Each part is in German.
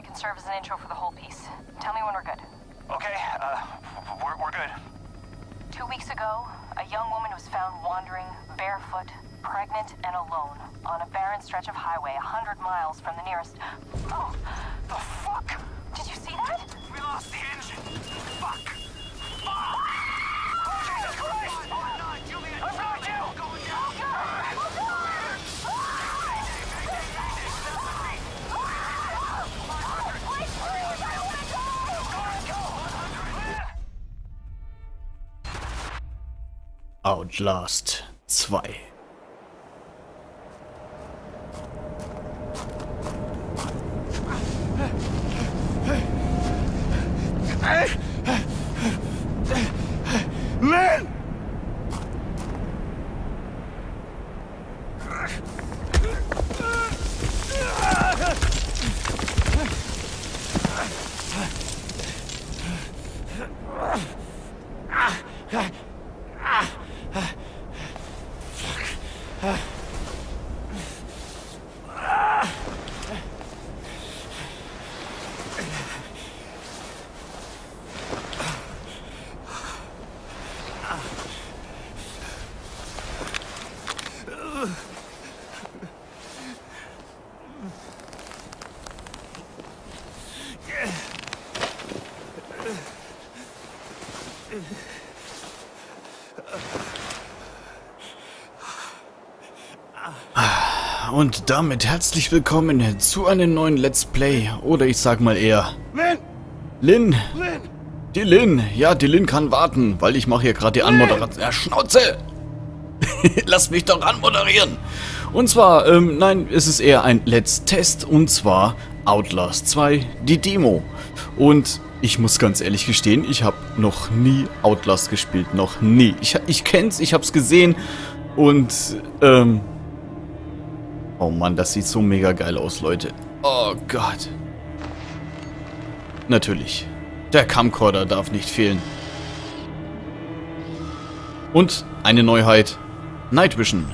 that can serve as an intro for the whole piece. Tell me when we're good. Okay, uh, we're, we're good. Two weeks ago, a young woman was found wandering, barefoot, pregnant, and alone on a barren stretch of highway a hundred miles from the nearest. Oh, The fuck? did you see that? We lost the engine. Fuck. Fuck. Oh, Jesus Christ! Outlast 2. Man! Und damit herzlich willkommen zu einem neuen Let's Play. Oder ich sag mal eher, Lynn! Lin, Lynn! die Lin. Ja, die Lin kann warten, weil ich mache hier gerade die Anmoderation. Ja, Schnauze! Lass mich doch anmoderieren. Und zwar, ähm, nein, es ist eher ein Let's Test. Und zwar Outlast 2, die Demo. Und ich muss ganz ehrlich gestehen, ich habe noch nie Outlast gespielt. Noch nie. Ich, ich kenn's, ich hab's gesehen. Und, ähm... Oh Mann, das sieht so mega geil aus, Leute. Oh Gott. Natürlich. Der Camcorder darf nicht fehlen. Und eine Neuheit. Night Vision.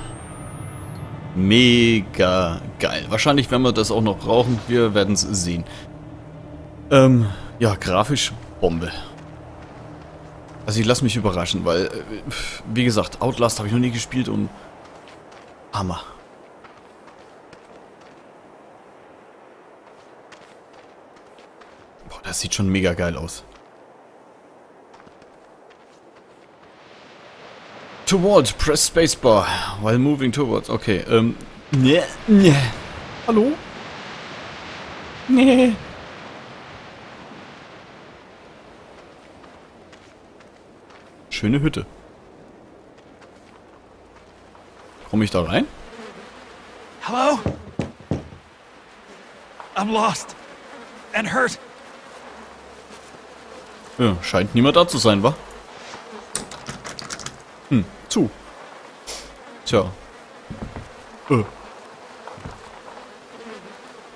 Mega geil. Wahrscheinlich werden wir das auch noch brauchen. Wir werden es sehen. Ähm, ja, grafisch Bombe. Also ich lasse mich überraschen, weil, äh, wie gesagt, Outlast habe ich noch nie gespielt und Hammer. Boah, das sieht schon mega geil aus. Towards, press spacebar while moving towards. Okay, ähm. Ne, ne. Hallo? Nee. Schöne Hütte. Komme ich da rein? Hello? I'm lost. And hurt. Ja, scheint niemand da zu sein, wa? Hm, zu. Tja. Äh.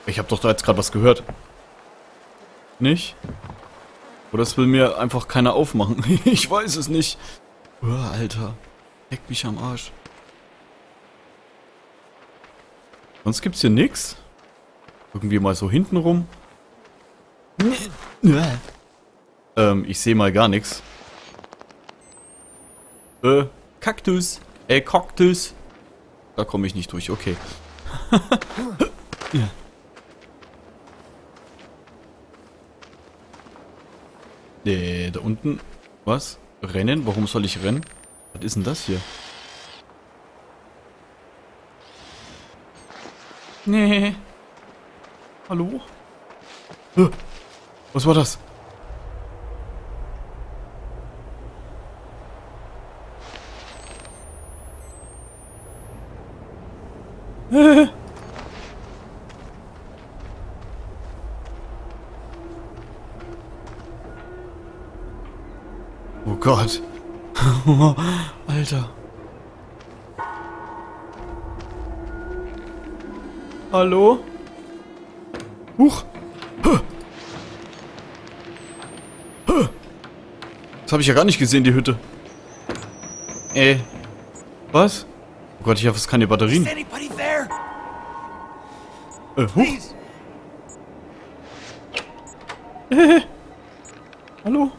Ich hab doch da jetzt gerade was gehört. Nicht? Oder es will mir einfach keiner aufmachen. ich weiß es nicht. Oh, Alter. Leck mich am Arsch. Sonst gibt's hier nix. Irgendwie mal so hinten rum. Ähm, ich sehe mal gar nichts. Äh, Kaktus. Äh, Kaktus. Da komme ich nicht durch, okay. ja. Äh, da unten. Was? Rennen? Warum soll ich rennen? Was ist denn das hier? Nee. Hallo? Äh, Was war das? Oh Gott. Alter. Hallo? Huch. Huh. Huh. Das habe ich ja gar nicht gesehen, die Hütte. Äh. Was? Oh Gott, ich habe fast keine Batterien. Äh, huch. Hallo?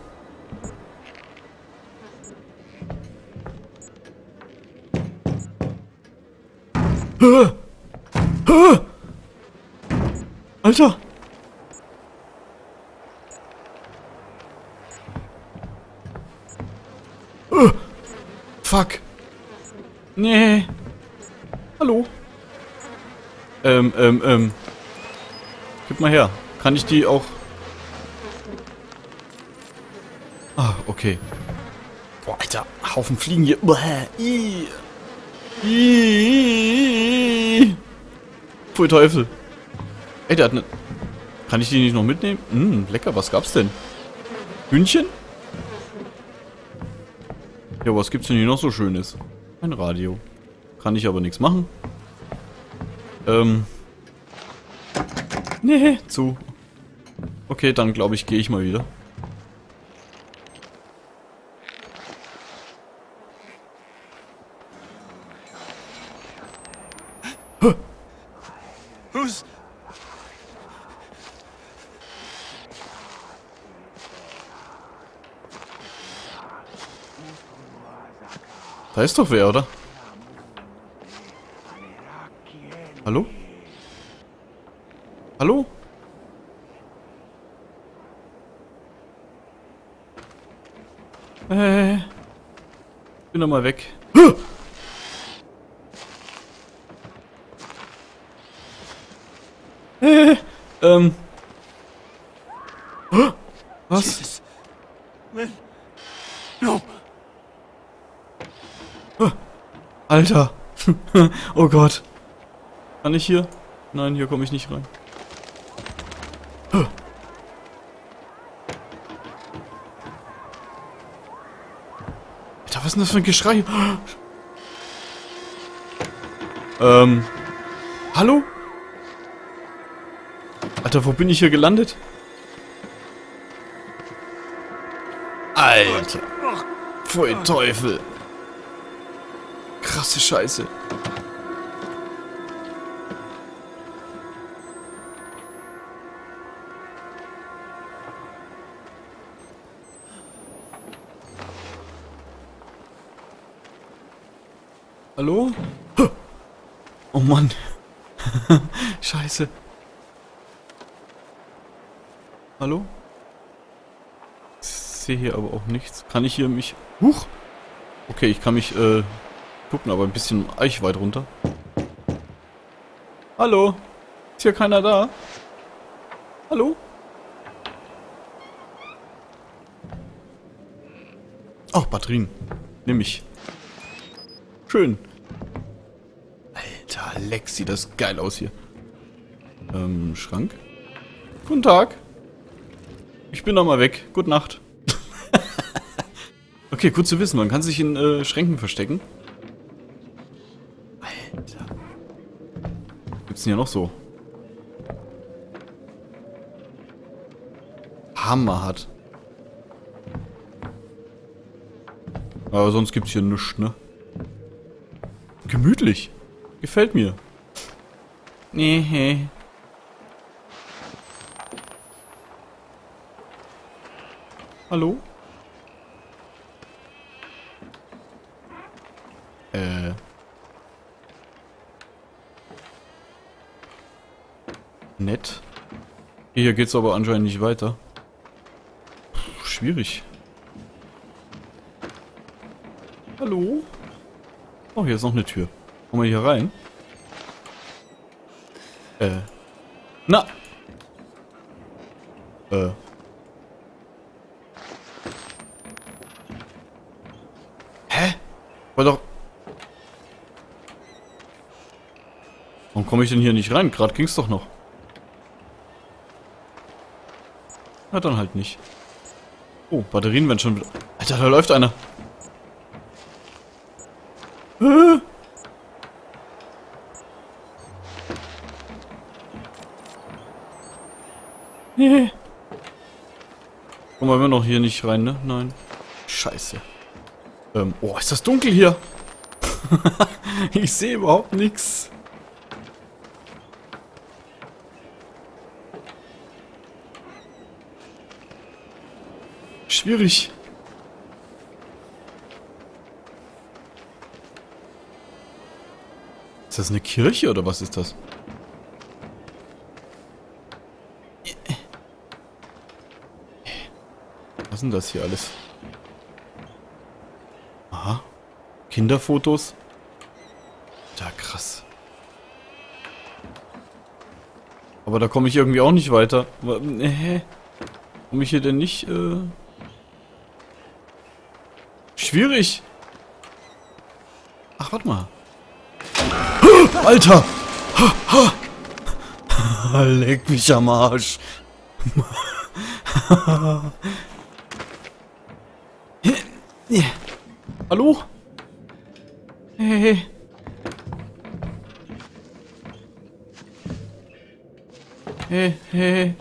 Alter! Äh. Fuck! Nee! Hallo? Ähm, ähm, ähm. Gib mal her. Kann ich die auch... Ah, okay. Boah, Alter. Haufen Fliegen hier. Bäh, ii. Ii. Pfui Teufel. Ey, der hat ne... Kann ich die nicht noch mitnehmen? Hm, lecker. Was gab's denn? Hühnchen? Ja, was gibt's denn hier noch so Schönes? Ein Radio. Kann ich aber nichts machen. Ähm. Nee, zu. Okay, dann glaube ich, gehe ich mal wieder. Who's... Da ist doch wer, oder? Hallo? Hallo? Äh. Bin doch mal weg. Huh! Äh, ähm. Huh? Was? Jesus. No. Alter. oh Gott. Kann ich hier? Nein, hier komme ich nicht rein. Alter, was ist denn das für ein Geschrei? ähm. Hallo? Alter, wo bin ich hier gelandet? Alter. Pfui Teufel. Krasse Scheiße. Hallo? Oh Mann. Scheiße. Hallo? Ich sehe hier aber auch nichts. Kann ich hier mich... Huch! Okay, ich kann mich, äh, gucken, aber ein bisschen eichweit runter. Hallo? Ist hier keiner da? Hallo? Oh, Batterien. Nimm ich. Schön. Leck, sieht das geil aus hier. Ähm, Schrank? Guten Tag. Ich bin doch mal weg. Gute Nacht. okay, gut zu wissen. Man kann sich in äh, Schränken verstecken. Alter. Gibt's denn hier noch so? Hammer hat. Aber sonst gibt's hier nichts, ne? Gemütlich. Gefällt mir. Nee. Hallo? Äh. Nett. Hier geht's aber anscheinend nicht weiter. Puh, schwierig. Hallo? Oh, hier ist noch eine Tür. Kommen wir hier rein? Äh. Na! Äh. Hä? War doch... Warum komme ich denn hier nicht rein? Gerade ging's doch noch. Na dann halt nicht. Oh, Batterien werden schon. Alter, da läuft einer. Kommen wir noch hier nicht rein, ne? Nein. Scheiße. Ähm, oh, ist das dunkel hier? ich sehe überhaupt nichts. Schwierig. Ist das eine Kirche oder was ist das? Ist denn das hier alles? Aha. Kinderfotos? Ja, krass. Aber da komme ich irgendwie auch nicht weiter. Wa- Hä? Komme ich hier denn nicht, äh... Schwierig. Ach, warte mal. Alter! Leck mich am Arsch. Hallo? Hey. Hey, hey.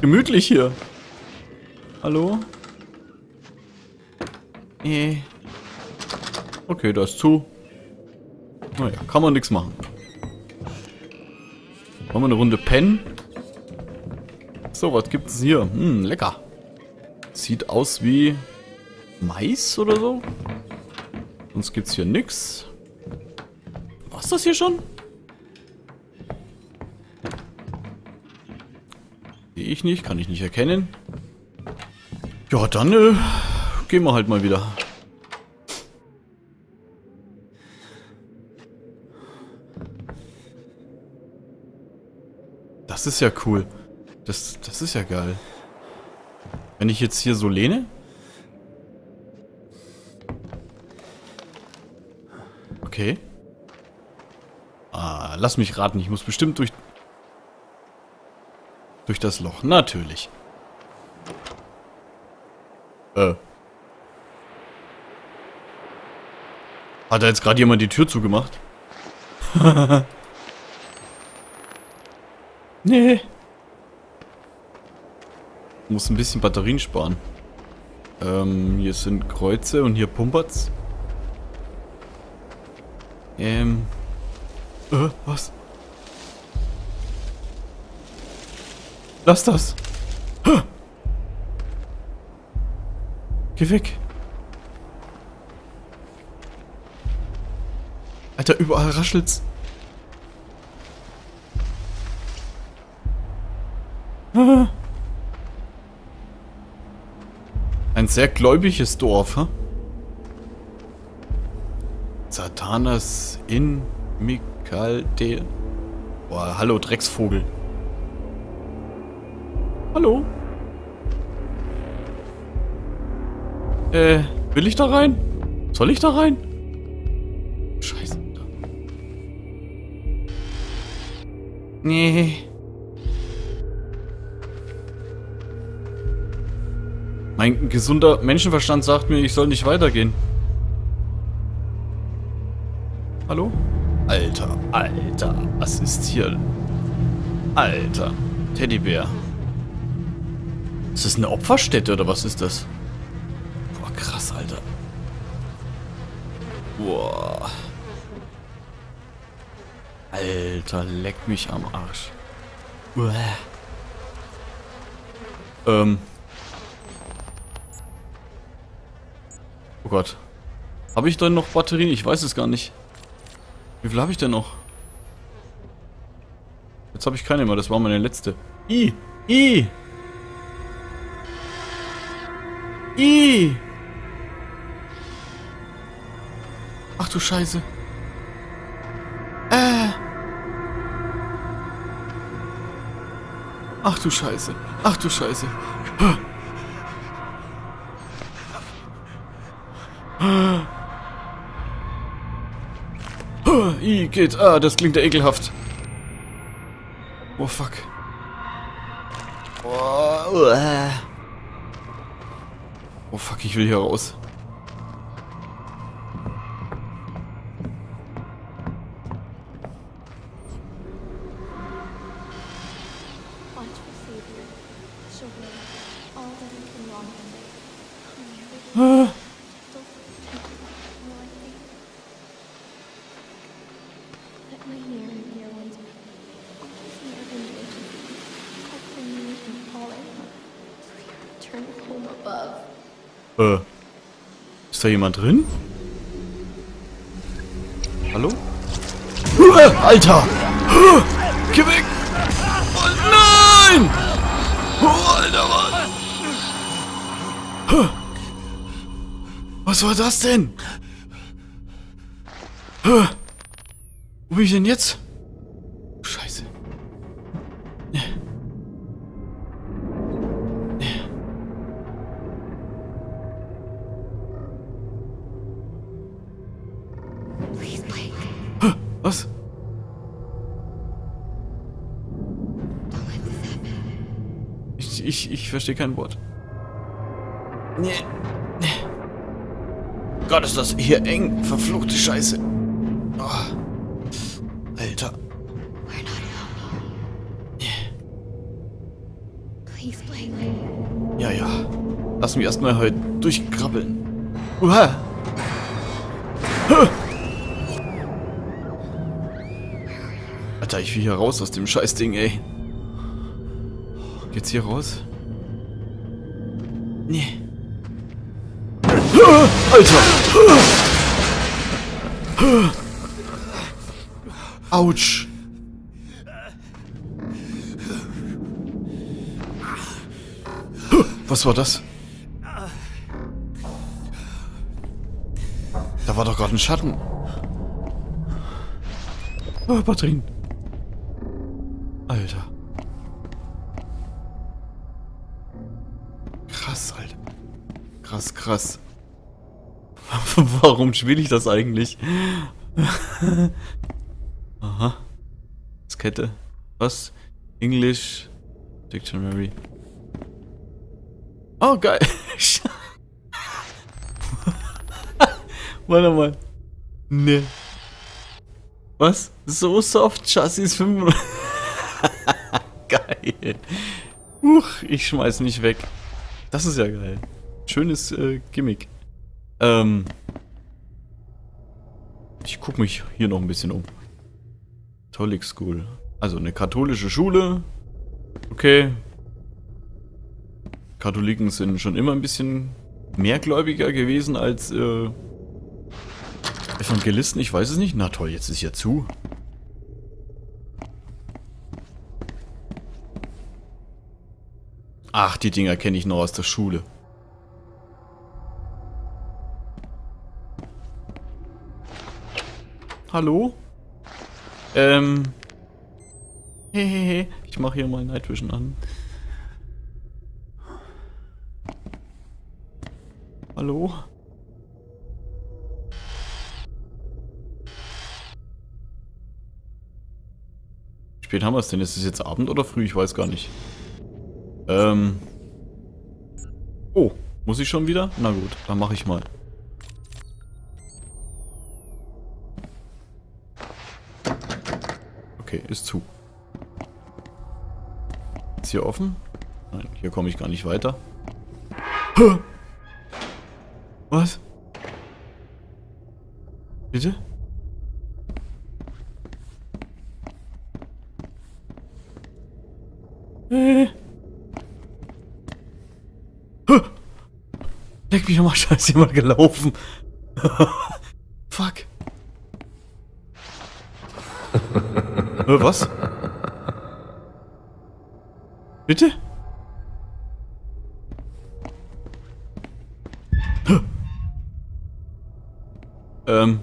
Gemütlich hier. Hallo? Hey. Okay, da ist zu. Naja, kann man nichts machen. Wollen wir eine Runde pennen? So, was gibt's hier? Hm, lecker. Sieht aus wie Mais oder so. Sonst gibt's hier nix. Was das hier schon? Sehe ich nicht, kann ich nicht erkennen. Ja, dann äh, gehen wir halt mal wieder. Das ist ja cool. Das, das ist ja geil. Wenn ich jetzt hier so lehne? Okay. Ah, lass mich raten. Ich muss bestimmt durch... Durch das Loch. Natürlich. Äh. Hat da jetzt gerade jemand die Tür zugemacht? nee. Muss ein bisschen Batterien sparen. Ähm, hier sind Kreuze und hier pumpert's. Ähm. Äh, was? Lass das. Huh. Geh weg. Alter, überall raschelt's. Sehr gläubiges Dorf, hä? Satanas in Mikalde. Boah, hallo, Drecksvogel. Hallo? Äh, will ich da rein? Soll ich da rein? Scheiße. Nee. Mein gesunder Menschenverstand sagt mir, ich soll nicht weitergehen. Hallo? Alter, Alter, was ist hier? Alter, Teddybär. Ist das eine Opferstätte oder was ist das? Boah, krass, Alter. Boah. Alter, leck mich am Arsch. Uah. Ähm. Gott. Habe ich denn noch Batterien? Ich weiß es gar nicht. Wie viel habe ich denn noch? Jetzt habe ich keine mehr. Das war meine letzte. I. I. I. Ach du Scheiße. Äh. Ach du Scheiße. Ach du Scheiße. Geht. Ah, das klingt ja ekelhaft. Oh fuck. Oh, uah. oh fuck, ich will hier raus. Ist da jemand drin? Hallo? Alter! Geh weg! Oh nein! Oh, Alter, Mann! Was war das denn? Wo bin ich denn jetzt? Verstehe kein Wort. Nee. Nee. Gott, ist das hier eng. Verfluchte Scheiße. Oh. Alter. Ja, ja. Lass mich erstmal heute durchkrabbeln. Uha. Huh. Alter, ich will hier raus aus dem Scheißding, ey. Geht's hier raus? Alter! Autsch! Was war das? Da war doch gerade ein Schatten. Oh, Batterien. Alter. Krass, Alter. Krass, krass. Warum spiele ich das eigentlich? Aha. Skette. Was? English Dictionary. Oh, geil. Warte mal. Nee. Was? So soft Chassis 500. geil. Huch, ich schmeiß mich weg. Das ist ja geil. Schönes äh, Gimmick. Ähm. Ich guck mich hier noch ein bisschen um. Catholic School. Also eine katholische Schule. Okay. Katholiken sind schon immer ein bisschen mehrgläubiger gewesen als äh, Evangelisten. Ich weiß es nicht. Na toll, jetzt ist ja zu. Ach, die Dinger kenne ich noch aus der Schule. Hallo? Ähm. Hehehe. Ich mache hier mal Night Vision an. Hallo? Wie spät haben wir es denn? Ist es jetzt Abend oder früh? Ich weiß gar nicht. Ähm. Oh, muss ich schon wieder? Na gut, dann mache ich mal. Okay, ist zu. Ist hier offen? Nein, hier komme ich gar nicht weiter. Was? Bitte? Äh. Leck mich nochmal, scheiße, jemand gelaufen. Fuck. Äh, was? Bitte? Ähm.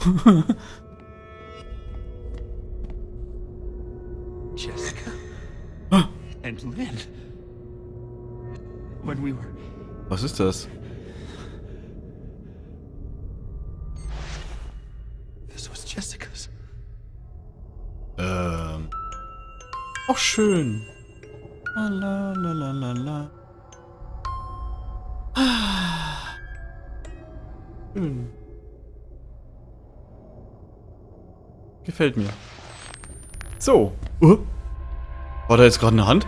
Jessica Ah, and Lynn. When we were Was ist das? Schön. La la la la la. Ah. Schön. Gefällt mir. So. Uh. War da jetzt gerade eine Hand?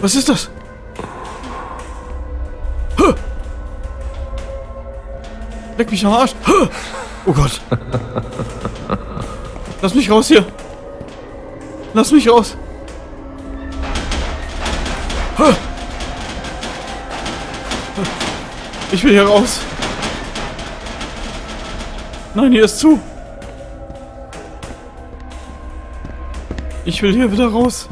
Was ist das? Leck mich am Arsch. Oh Gott. Lass mich raus hier. Lass mich raus. Ich will hier raus. Nein, hier ist zu. Ich will hier wieder raus.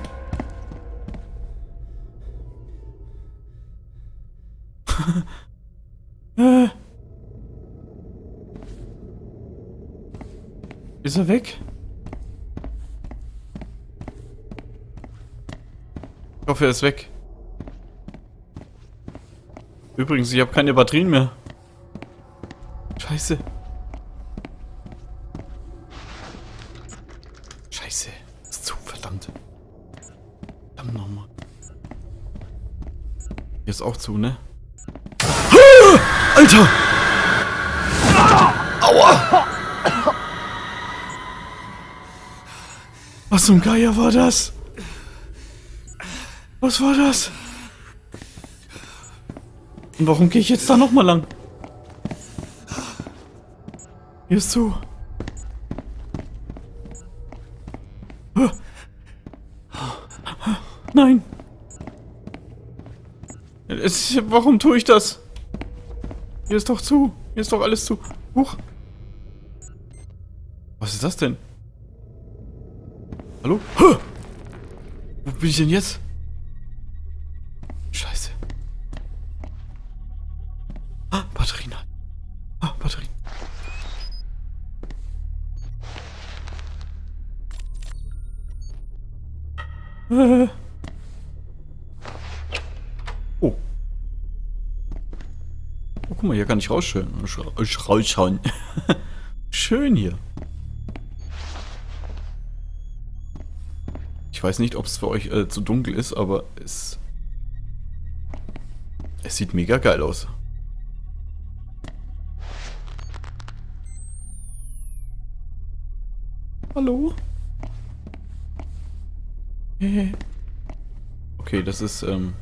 Ist er weg? Ich hoffe, er ist weg. Übrigens, ich habe keine Batterien mehr. Scheiße. Scheiße. Ist zu, verdammt. Verdammt nochmal. Hier ist auch zu, ne? Alter! Aua! Was zum Geier war das? Was war das? Und warum gehe ich jetzt da nochmal lang? Hier ist zu. Nein. Es, warum tue ich das? Hier ist doch zu. Hier ist doch alles zu. Huch. Was ist das denn? Hallo? Huh! Wo bin ich denn jetzt? Hier kann ich rausschauen. Sch- Rausschauen. Schön hier. Ich weiß nicht, ob es für euch äh, zu dunkel ist, aber es... Es sieht mega geil aus. Hallo? Okay, das ist, ähm...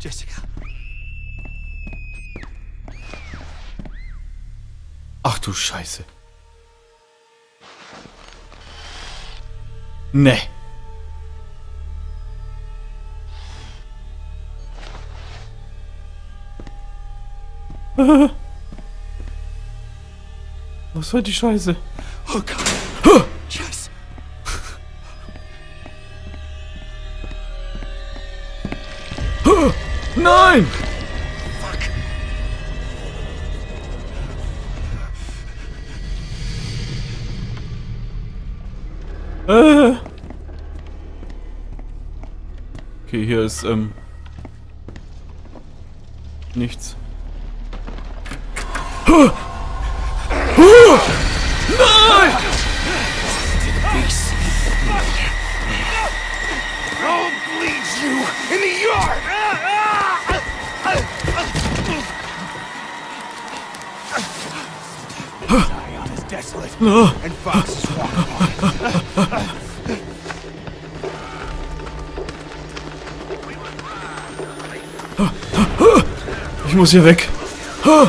Jessica. Ach du Scheiße. Nee. Äh. Was war die Scheiße? Oh God. Nein! Fuck. Äh. Okay, hier ist, ähm... Nichts. Nein! Rome bleeds you in the yard. Desolate, and foxes walk upon it. Ich muss hier weg. Oh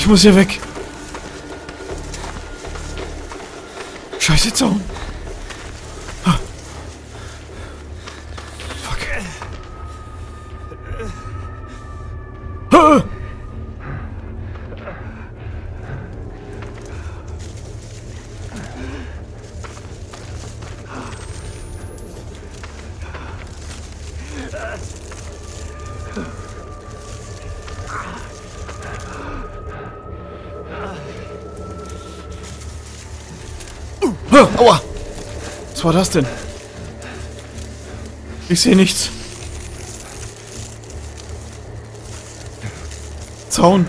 Ich muss hier weg. Scheiße Zaun. Was war das denn? Ich sehe nichts. Zaun.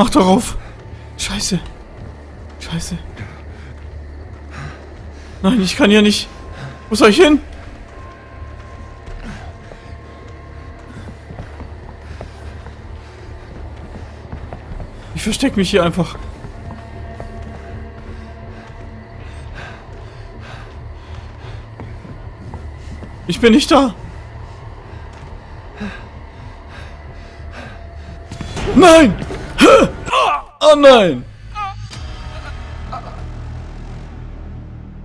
Mach doch auf. Scheiße. Scheiße. Nein, ich kann ja nicht. Wo soll ich hin? Ich versteck mich hier einfach. Ich bin nicht da. Nein! Oh nein!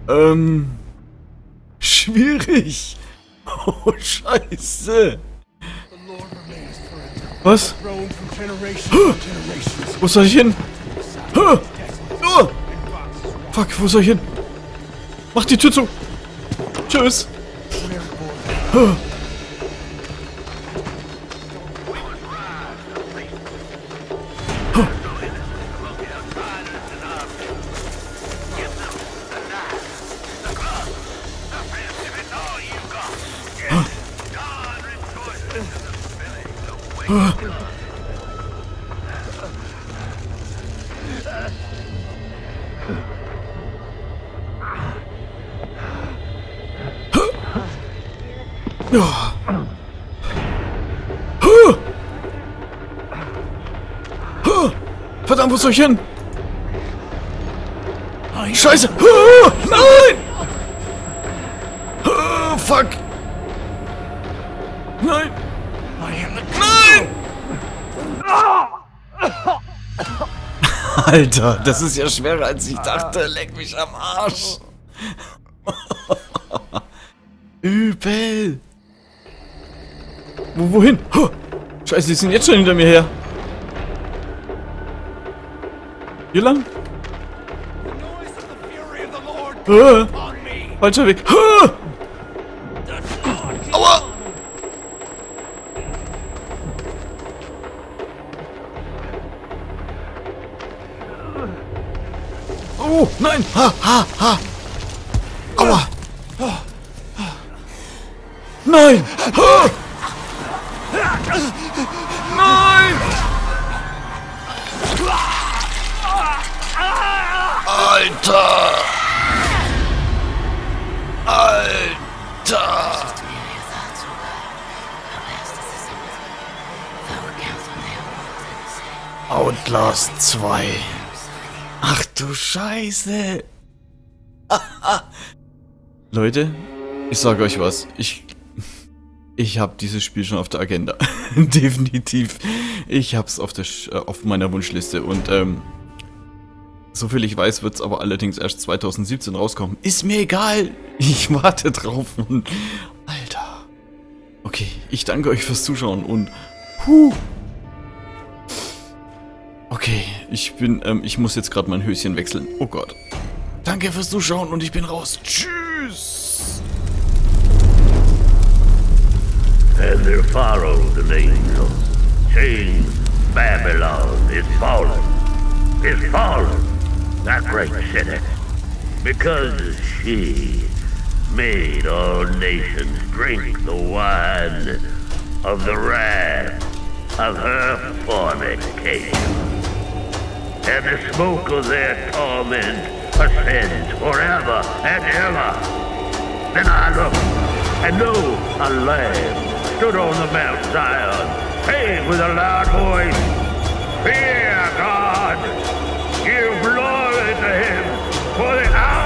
Ähm. Schwierig. Oh, scheiße. Was? Wo soll ich hin? Oh. Fuck, wo soll ich hin? Mach die Tür zu. Tschüss. Verdammt, wo soll ich hin? Scheiße! Ah, Nein! Ah, Fuck! Nein! Nein! Alter, das ist ja schwerer als ich dachte. Leck mich am Arsch. Übel. Wo, wohin? Scheiße, die sind jetzt schon hinter mir her. Ah, on me. falscher Weg. Lord aua! Oh, nein! Ha, ha, ha! Aua! Nein! Ha! Alter! Alter! Outlast 2. Ach du Scheiße. Leute, ich sage euch was. Ich ich habe dieses Spiel schon auf der Agenda. Definitiv. Ich hab's auf der Sch- äh, auf meiner Wunschliste und ähm so viel ich weiß, wird's aber allerdings erst 2017 rauskommen. Ist mir egal. Ich warte drauf und Alter. Okay, ich danke euch fürs Zuschauen und puh. Okay, ich bin, ähm, ich muss jetzt gerade mein Höschen wechseln. Oh Gott. Danke fürs Zuschauen und ich bin raus. Tschüss. and their followed an angel, saying, Babylon is fallen, is fallen, that great city, because she made all nations drink the wine of the wrath of her fornication. And the smoke of their torment ascends forever and ever. Then I looked, and lo, a lamb stood on the Mount Zion, saying with a loud voice, Fear to him, for the hour.